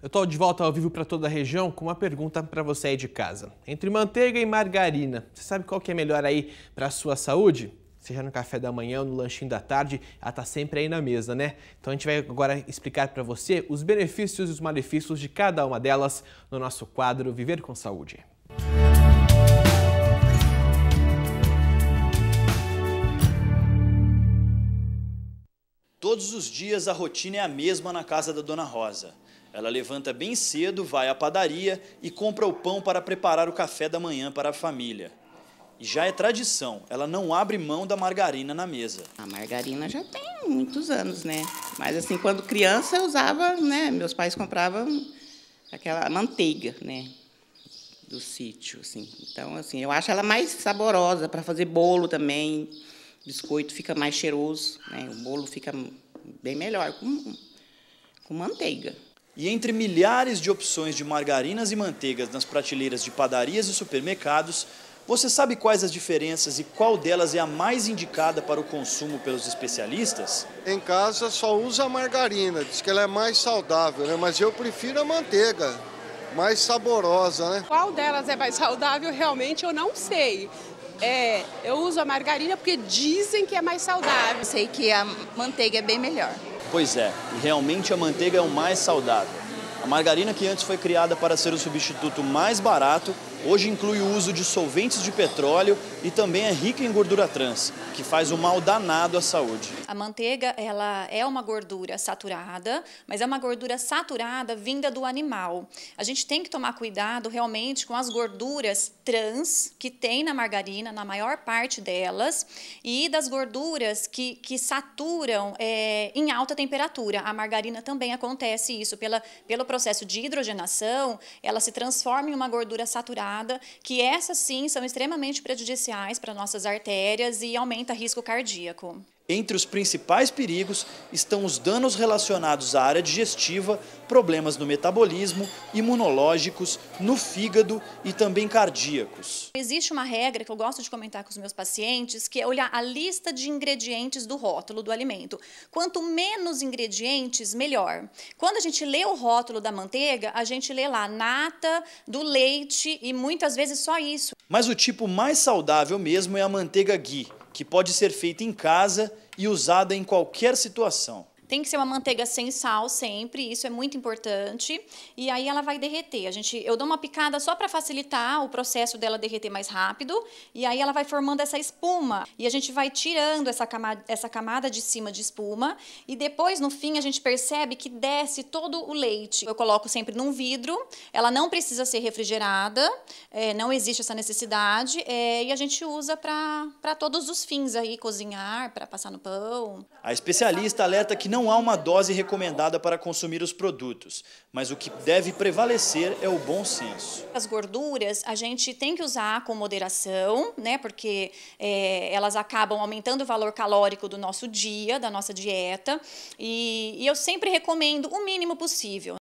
Eu estou de volta ao vivo para toda a região com uma pergunta para você aí de casa. Entre manteiga e margarina, você sabe qual que é melhor aí para a sua saúde? Seja no café da manhã ou no lanchinho da tarde, ela está sempre aí na mesa, né? Então a gente vai agora explicar para você os benefícios e os malefícios de cada uma delas no nosso quadro Viver com Saúde. Todos os dias a rotina é a mesma na casa da Dona Rosa. Ela levanta bem cedo, vai à padaria e compra o pão para preparar o café da manhã para a família. E já é tradição, ela não abre mão da margarina na mesa. A margarina já tem muitos anos, né? Mas assim, quando criança eu usava, né? Meus pais compravam aquela manteiga, né? Do sítio, assim. Então, assim, eu acho ela mais saborosa para fazer bolo também. Biscoito fica mais cheiroso, né? O bolo fica bem melhor com, com manteiga. E entre milhares de opções de margarinas e manteigas nas prateleiras de padarias e supermercados, você sabe quais as diferenças e qual delas é a mais indicada para o consumo pelos especialistas? Em casa só usa a margarina, diz que ela é mais saudável, né? mas eu prefiro a manteiga, mais saborosa, né? Qual delas é mais saudável, realmente eu não sei. É, eu uso a margarina porque dizem que é mais saudável. Sei que a manteiga é bem melhor. Pois é, e realmente a manteiga é o mais saudável. Margarina, que antes foi criada para ser o substituto mais barato, hoje inclui o uso de solventes de petróleo e também é rica em gordura trans, que faz um mal danado à saúde. A manteiga ela é uma gordura saturada, mas é uma gordura saturada vinda do animal. A gente tem que tomar cuidado realmente com as gorduras trans que tem na margarina, na maior parte delas, e das gorduras que, que saturam é, em alta temperatura. A margarina também acontece isso pela, pelo processo de hidrogenação, ela se transforma em uma gordura saturada, que essas sim são extremamente prejudiciais para nossas artérias e aumenta risco cardíaco. Entre os principais perigos estão os danos relacionados à área digestiva, problemas no metabolismo, imunológicos, no fígado e também cardíacos. Existe uma regra que eu gosto de comentar com os meus pacientes, que é olhar a lista de ingredientes do rótulo do alimento. Quanto menos ingredientes, melhor. Quando a gente lê o rótulo da manteiga, a gente lê lá nata, do leite e muitas vezes só isso. Mas o tipo mais saudável mesmo é a manteiga ghee que pode ser feita em casa e usada em qualquer situação. Tem que ser uma manteiga sem sal sempre, isso é muito importante. E aí ela vai derreter. A gente, eu dou uma picada só para facilitar o processo dela derreter mais rápido. E aí ela vai formando essa espuma. E a gente vai tirando essa camada, essa camada de cima de espuma. E depois, no fim, a gente percebe que desce todo o leite. Eu coloco sempre num vidro. Ela não precisa ser refrigerada. É, não existe essa necessidade. É, e a gente usa para todos os fins aí, cozinhar, para passar no pão. A especialista alerta que não não há uma dose recomendada para consumir os produtos, mas o que deve prevalecer é o bom senso. As gorduras a gente tem que usar com moderação, né? Porque é, elas acabam aumentando o valor calórico do nosso dia, da nossa dieta. E, e eu sempre recomendo o mínimo possível.